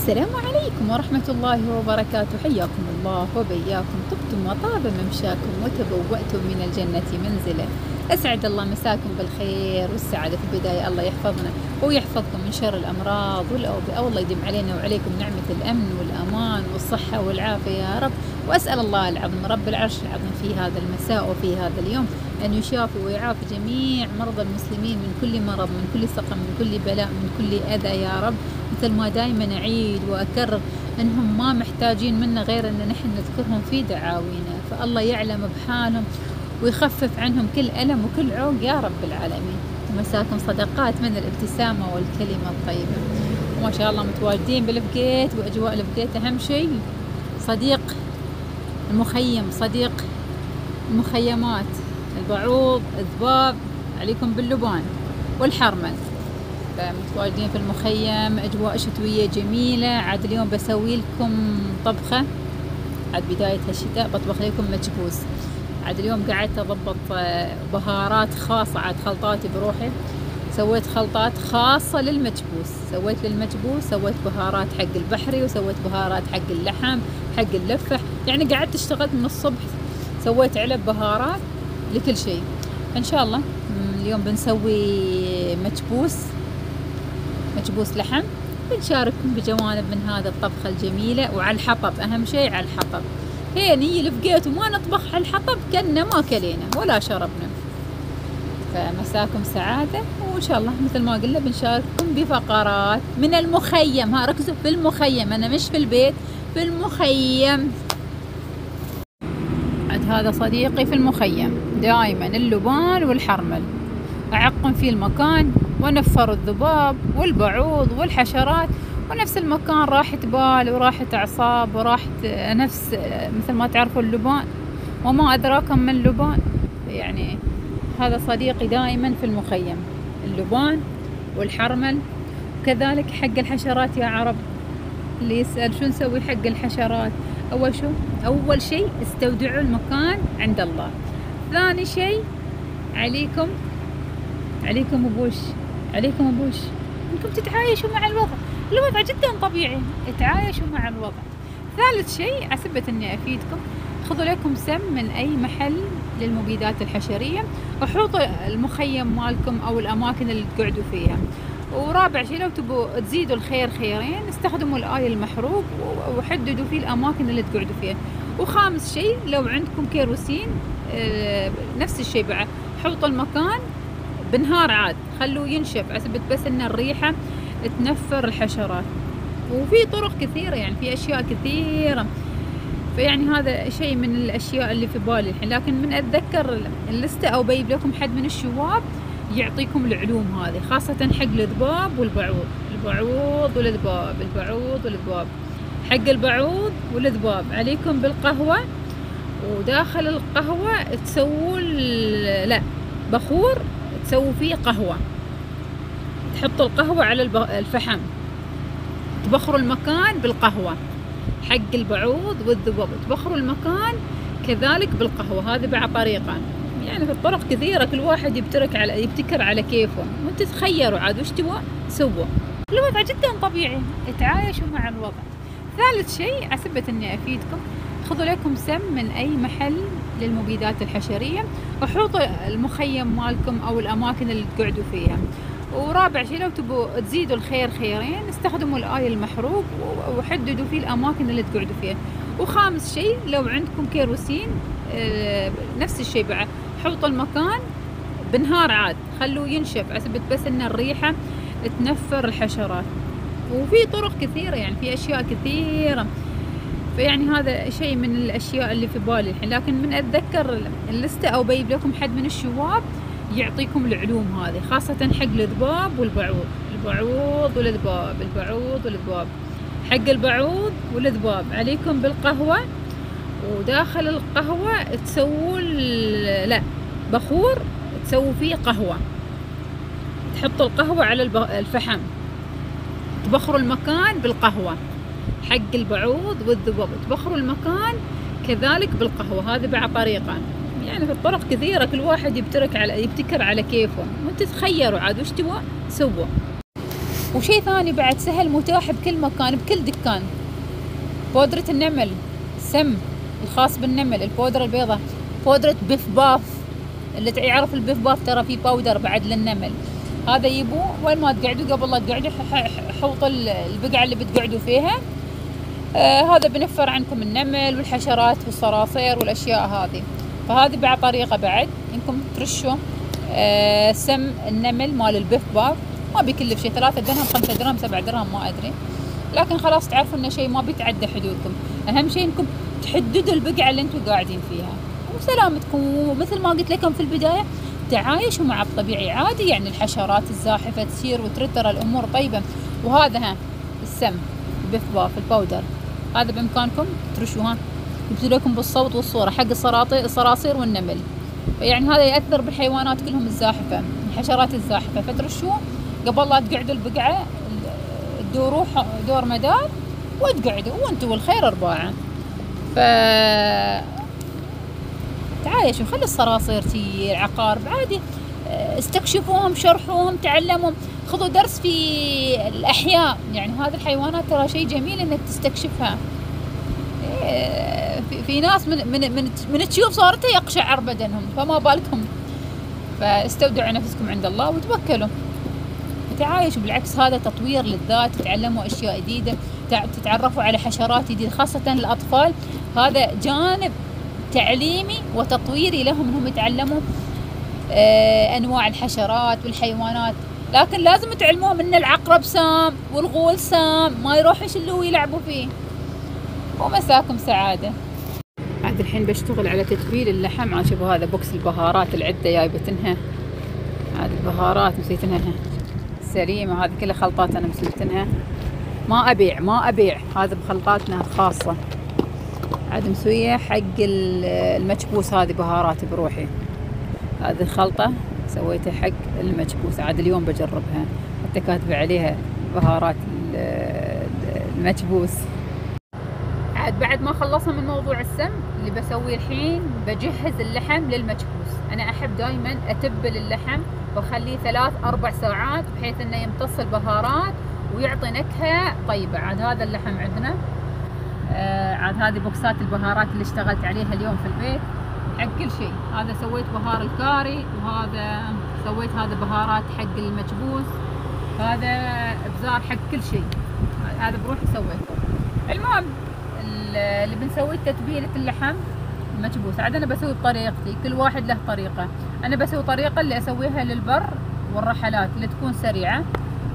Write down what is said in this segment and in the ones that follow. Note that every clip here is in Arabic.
السلام عليكم ورحمة الله وبركاته. حياكم الله وبياكم. طبتم وطاب ممشاكم وتبوأتم من الجنة منزلا. أسعد الله مساكم بالخير والسعادة في البداية. الله يحفظنا ويحفظكم من شر الأمراض والأوبئة والله يديم علينا وعليكم نعمة الأمن والأمان والصحة والعافية يا رب. وأسأل الله العظيم رب العرش العظيم في هذا المساء وفي هذا اليوم أن يشافي ويعافي جميع مرضى المسلمين من كل مرض من كل سقم من كل بلاء من كل أذى يا رب. مثل ما دائما أعيد وأكرر أنهم ما محتاجين منا غير أن نحن نذكرهم في دعاوينا. فالله يعلم بحالهم ويخفف عنهم كل ألم وكل عوق يا رب العالمين. مساكم صدقات من الابتسامة والكلمة الطيبة. وما شاء الله متواجدين بالفقيت وأجواء الفقيت أهم شيء صديق المخيم صديق المخيمات. البعوض الذباب عليكم باللبان والحرمل. متواجدين في المخيم أجواء شتوية جميلة. عاد اليوم بسوي لكم طبخة. عاد بداية هالشتاء بطبخ لكم مكبوس عاد اليوم قعدت أضبط آه، بهارات خاصة. عاد خلطاتي بروحي. سويت خلطات خاصة للمكبوس سويت للمكبوس سويت بهارات حق البحري وسويت بهارات حق اللحم حق اللفح. يعني قعدت اشتغلت من الصبح. سويت علب بهارات لكل شيء. ان شاء الله اليوم بنسوي مكبوس مكبوس لحم. بنشارككم بجوانب من هذا الطبخة الجميلة. وعلى الحطب أهم شيء على الحطب. هين هي لفقيت وما نطبخ على الحطب كنا ما كلينا ولا شربنا. فمساكم سعادة وإن شاء الله مثل ما قلنا بنشارككم بفقرات من المخيم. ها ركزوا في المخيم أنا مش في البيت في المخيم. عاد هذا صديقي في المخيم. دائما اللبان والحرمل. أعقم فيه المكان. ونفر الذباب والبعوض والحشرات ونفس المكان راحة بال وراحة أعصاب وراحة نفس مثل ما تعرفوا اللبان وما أدراكم من اللبان يعني هذا صديقي دائما في المخيم. اللبان والحرمل. وكذلك حق الحشرات يا عرب. اللي يسأل شو نسوي حق الحشرات؟ أول شو؟ أول شيء استودعوا المكان عند الله. ثاني شيء عليكم. عليكم بوش عليكم بوش أنكم تتعايشوا مع الوضع. الوضع جدا طبيعي. تعايشوا مع الوضع. ثالث شيء عسبت أني أفيدكم. خذوا لكم سم من أي محل للمبيدات الحشرية. وحوطوا المخيم مالكم أو الأماكن اللي تقعدوا فيها. ورابع شيء لو تبوا تزيدوا الخير خيرين استخدموا الآي المحروق وحددوا فيه الأماكن اللي تقعدوا فيها. وخامس شيء لو عندكم كيروسين آه، نفس الشيء بعد. حوطوا المكان بنهار عاد. خلوه ينشف اثبت بس ان الريحة تنفر الحشرات. وفي طرق كثيرة يعني في أشياء كثيرة. فيعني هذا شيء من الأشياء اللي في بالي الحين. لكن من أتذكر اللستة أو بجيب لكم حد من الشواب يعطيكم العلوم هذه خاصة حق الذباب والبعوض. البعوض والذباب البعوض والذباب. حق البعوض والذباب. عليكم بالقهوة. وداخل القهوة تسوون لا بخور تسووا فيه قهوة. تحطوا القهوة على الفحم. تبخروا المكان بالقهوة. حق البعوض والذباب تبخروا المكان كذلك بالقهوة. هذه بعد طريقة. يعني في الطرق كثيرة. كل واحد يبترك على يبتكر على كيفه. وانت تخيروا عاد وش تبغى سووا الوضع جدا طبيعي. تعايشوا مع الوضع. ثالث شيء عسبت إني أفيدكم. خذوا لكم سم من أي محل للمبيدات الحشرية. وحوطوا المخيم مالكم أو الأماكن اللي تقعدوا فيها. ورابع شيء لو تبوا تزيدوا الخير خيرين استخدموا الآي المحروق وحددوا فيه الأماكن اللي تقعدوا فيها. وخامس شيء لو عندكم كيروسين آه، نفس الشيء بعد. حوطوا المكان بنهار عاد خلوه ينشف اثبت بس إن الريحة تنفر الحشرات. وفي طرق كثيرة يعني في أشياء كثيرة. فيعني هذا شيء من الأشياء اللي في بالي الحين. لكن من أتذكر اللستة أو بجيب لكم حد من الشواب يعطيكم العلوم هذه خاصة حق الذباب والبعوض. البعوض والذباب البعوض والذباب. حق البعوض والذباب. عليكم بالقهوة وداخل القهوة تسوون لا بخور تسووا فيه قهوة. تحطوا القهوة على الفحم. تبخروا المكان بالقهوة. حق البعوض والذباب. تبخروا المكان كذلك بالقهوة. هذه بعد طريقة. يعني في الطرق كثيرة كل واحد يبترك على يبتكر على كيفه. وانت تخيروا عاد وش تبغى سووا وشي ثاني بعد سهل متاح بكل مكان بكل دكان. بودرة النمل سم الخاص بالنمل البودرة البيضاء بودرة بيف باف. اللي يعرف البيف باف ترى في powder بعد للنمل. هذا يبوه وين ما تقعدوا قبل لا تقعدوا حوط البقعة اللي بتقعدوا فيها. آه هذا بنفر عنكم النمل والحشرات والصراصير والأشياء هذه. فهذه بعد طريقة بعد. إنكم ترشوا آه سم النمل مال البيف باف ما بيكلف شيء. ثلاثة درهم خمسة درهم سبعة درهم ما أدري. لكن خلاص تعرفوا إنه شيء ما بيتعدى حدودكم. أهم شيء إنكم تحددوا البقعة اللي أنتم قاعدين فيها. وسلامتكم. ومثل ما قلت لكم في البداية تعايشوا مع الطبيعي عادي. يعني الحشرات الزاحفة تصير وترتر الأمور طيبة. وهذا ها السم بيف باف ال powder. هذا بإمكانكم ترشوها جبت لكم بالصوت والصورة حق الصراصير والنمل. يعني هذا يأثر بالحيوانات كلهم الزاحفة الحشرات الزاحفة. فترشوه قبل لا تقعدوا البقعة تدوروا دور مدار وتقعدوا وانتوا والخير أرباعة. ف تعايشوا خلي الصراصير تي العقارب عادي. استكشفوهم شرحوهم تعلموا خذوا درس في الأحياء. يعني هذه الحيوانات ترى شيء جميل إنك تستكشفها. إيه، في, ناس من من من, من تشوف صورته يقشعر بدنهم فما بالكم. فاستودعوا نفسكم عند الله وتوكلوا. تعايشوا بالعكس هذا تطوير للذات تتعلموا أشياء جديدة تتعرفوا على حشرات جديدة خاصة الأطفال. هذا جانب تعليمي وتطويري لهم انهم يتعلموا آه، أنواع الحشرات والحيوانات. لكن لازم تعلموهم إن العقرب سام والغول سام ما يروحوا يشلوه ويلعبوا فيه. ومساكم سعادة. عاد الحين بشتغل على تتبيل اللحم. عاد شوفوا هذا بوكس البهارات العدة جايبتنها هذه البهارات نسيتنها سليمة هذه كلها خلطات أنا مسويتنها ما أبيع ما أبيع. هذا بخلطاتنا خاصه عاد مسوية حق المكبوس هذه بهارات بروحي. هذه الخلطة سويتها حق المكبوس عاد اليوم بجربها. حتى كاتبة عليها بهارات المكبوس خلصنا من موضوع السم اللي بسويه الحين بجهز اللحم للمكبوس أنا أحب دائما أتبل اللحم وأخليه ثلاث أربع ساعات بحيث إنه يمتص البهارات ويعطي نكهة طيبة. عاد هذا اللحم عندنا. آه عاد هذه بوكسات البهارات اللي اشتغلت عليها اليوم في البيت حق كل شيء. هذا سويت بهار الكاري وهذا سويت هذا بهارات حق المكبوس هذا ابزار حق كل شيء. هذا بروحي سويته. المهم اللي بنسوي تتبيلة اللحم المكبوس عاد أنا بسوي بطريقتي كل واحد له طريقة. أنا بسوي طريقة اللي أسويها للبر والرحلات اللي تكون سريعة.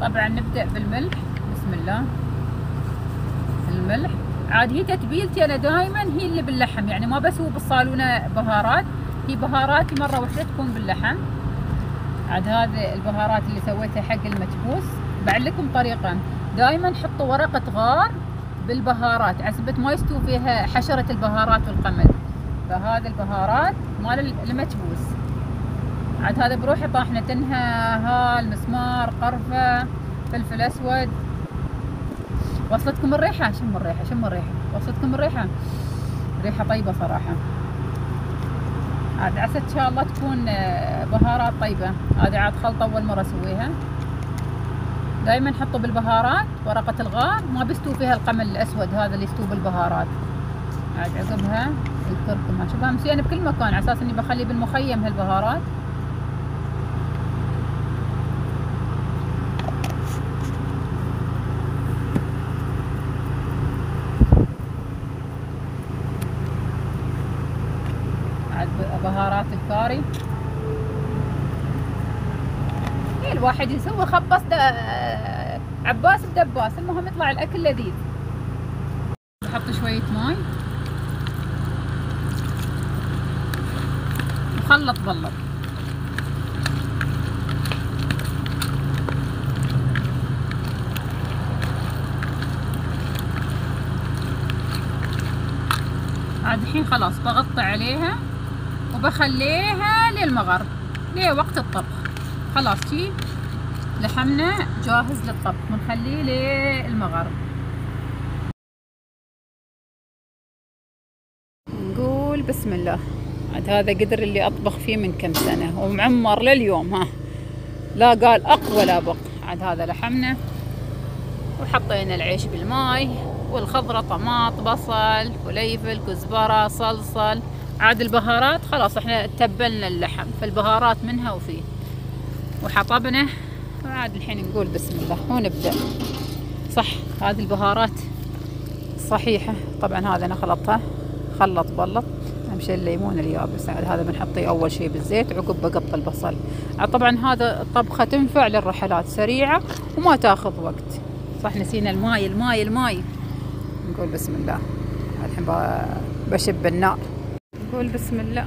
طبعا نبدأ بالملح. بسم الله. الملح. عاد هي تتبيلتي أنا دائما هي اللي باللحم. يعني ما بسوي بالصالونة بهارات. هي بهاراتي مرة واحدة تكون باللحم. عاد هذه البهارات اللي سويتها حق المكبوس بعلكم طريقة. دائما حطوا ورقة غار. بالبهارات عسبة ما يستوي فيها حشرة البهارات والقمل. فهذه البهارات مال المكبوس عاد هذا بروحي طاحنتنها هال مسمار قرفة فلفل أسود. وصلتكم الريحة؟ شم الريحة؟ شم الريحة؟ وصلتكم الريحة؟ ريحة طيبة صراحة. عاد عسى إن شاء الله تكون آه، بهارات طيبة. هذه عاد خلطة أول مرة أسويها. دائما حطوا بالبهارات ورقة الغار. ما بيستوي فيها القمل الأسود هذا اللي يستوي بالبهارات. عاد عقبها الكركم. شوفها مسوية بكل مكان على أساس إني بخلي بالمخيم هالبهارات بهارات الكاري الواحد يسوي خبص عباس بدباس المهم يطلع الأكل لذيذ. نحط شوية ماي. وخلط بلط عاد الحين خلاص بغطي عليها وبخليها للمغرب. لوقت الطبخ. خلاص شي لحمنا جاهز للطبخ بنخليه للمغرب. نقول بسم الله. عاد هذا قدر اللي أطبخ فيه من كم سنة ومعمر لليوم ها. لا قال أق ولا بق. عاد هذا لحمنا. وحطينا العيش بالماي والخضرة طماط بصل فليفل كزبرة صلصل. عاد البهارات خلاص إحنا تبلنا اللحم فالبهارات منها وفيه. وحطبنا وعاد الحين نقول بسم الله ونبدأ. صح هذه البهارات صحيحة. طبعا هذا أنا خلطها خلط بلط. اهم شيء الليمون اليابس هذا بنحطه أول شيء بالزيت عقب بقط البصل. طبعا هذا الطبخة تنفع للرحلات سريعة وما تاخذ وقت. صح نسينا الماي الماي الماي. نقول بسم الله. الحين بشب النار. نقول بسم الله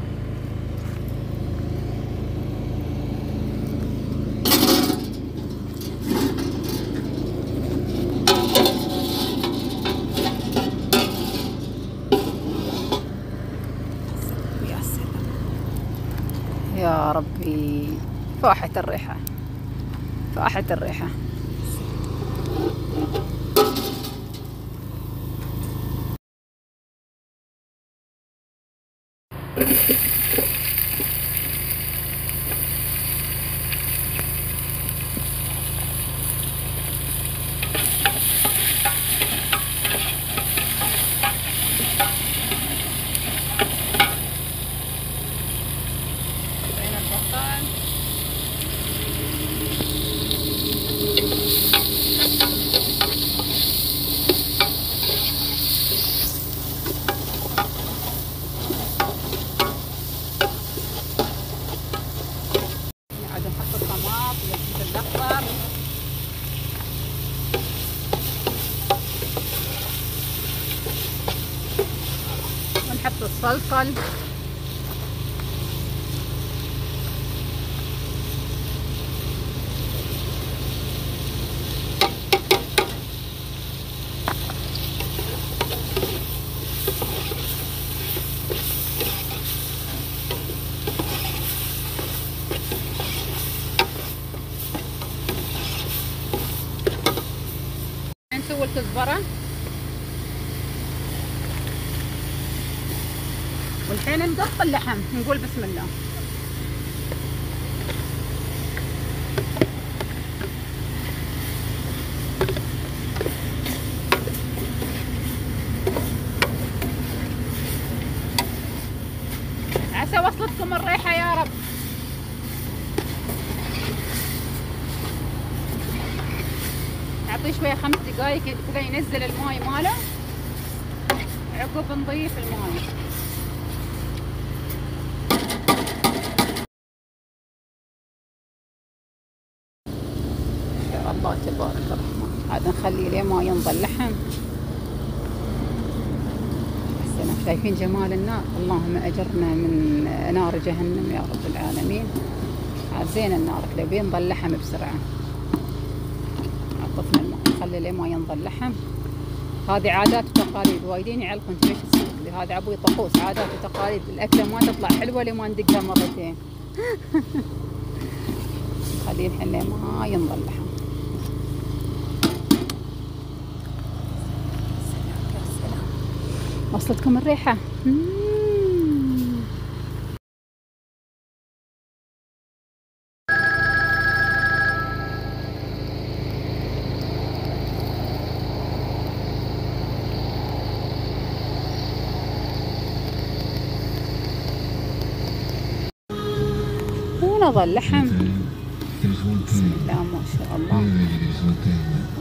يا سلام يا ربي. فاحت الريحة. فاحت الريحة. نقط اللحم نقول بسم الله. عسى وصلتكم الريحة يا رب. نعطيه شوية خمس دقايق كذا ينزل الماي ماله. عقب نضيف الماي يا الله تبارك الرحمن عاد نخليه لين ما ينضى اللحم السلام شايفين جمال النار اللهم أجرنا من نار جهنم يا رب العالمين. عاد زين النار كذا بينضى اللحم بسرعة. عطفنا الماء نخلي لين ما ينضى اللحم هذه عادات وتقاليد وايدين يعلقون انت ليش هذا أبوي طقوس عادات وتقاليد. الأكلة ما تطلع حلوة لين ما ندقها مرتين. خليه الحين ما ينضى اللحم سلام يا سلام وصلتكم الريحة مم. ونضى اللحم بسم الله ما شاء الله.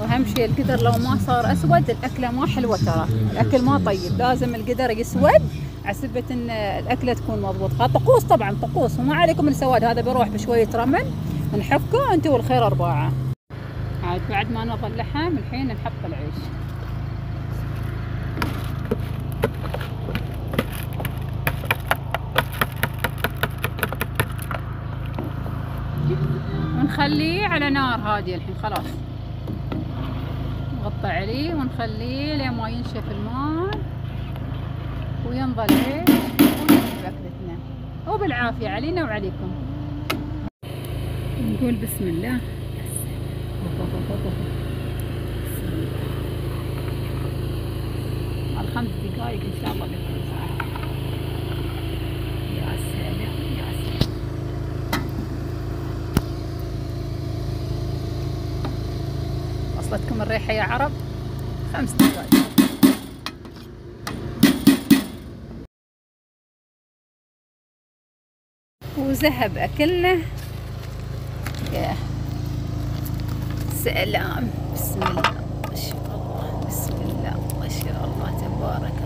وأهم شيء القدر لو ما صار أسود الأكلة ما حلوة ترى. الأكل ما طيب لازم القدر يسود. عسبة إن الأكلة تكون مضبوطة. طقوس طبعا طقوس. وما عليكم السواد هذا بيروح بشوية رمل نحفكه انت والخير ارباعه عاد بعد ما نضى اللحم الحين نحط العيش. ونخليه على نار هادية الحين خلاص. نغطي عليه ونخليه لين ما ينشف الماء ونشوف أكلتنا وبالعافية علينا وعليكم. نقول بسم الله. خمس دقايق إن شاء الله صح يا سلام يا سلام الريحة يا عرب. خمس دقائق وذهب أكلنا. يا سلام. بسم الله ما شاء الله. بسم الله ما شاء الله تبارك الله